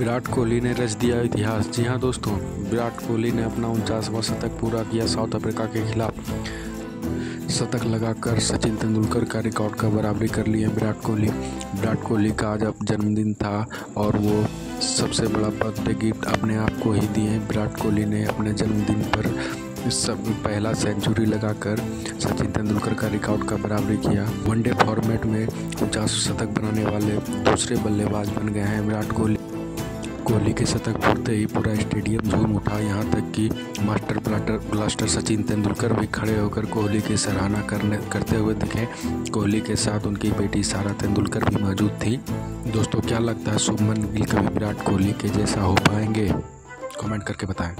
विराट कोहली ने रच दिया इतिहास। जी हाँ दोस्तों, विराट कोहली ने अपना उनचासवां शतक पूरा किया साउथ अफ्रीका के खिलाफ। शतक लगाकर सचिन तेंदुलकर का रिकॉर्ड का बराबरी कर लिया विराट कोहली। विराट कोहली का आज अब जन्मदिन था और वो सबसे बड़ा बर्थडे गिफ्ट अपने आप को ही दिए विराट कोहली ने अपने जन्मदिन पर सब पहला सेंचुरी लगाकर सचिन तेंदुलकर का रिकॉर्ड का बराबरी किया। वनडे फॉर्मेट में उनचास शतक बनाने वाले दूसरे बल्लेबाज बन गए हैं विराट कोहली। कोहली के शतक फूटते ही पूरा स्टेडियम झूम उठा। यहाँ तक कि master platter blaster Sachin Tendulkar भी खड़े होकर कोहली की सराहना करने, करते हुए दिखे। कोहली के साथ उनकी बेटी सारा तेंदुलकर भी मौजूद थी। दोस्तों, क्या लगता है शुभमन गिल कभी विराट कोहली के जैसा हो पाएँगे? कमेंट करके बताएँ।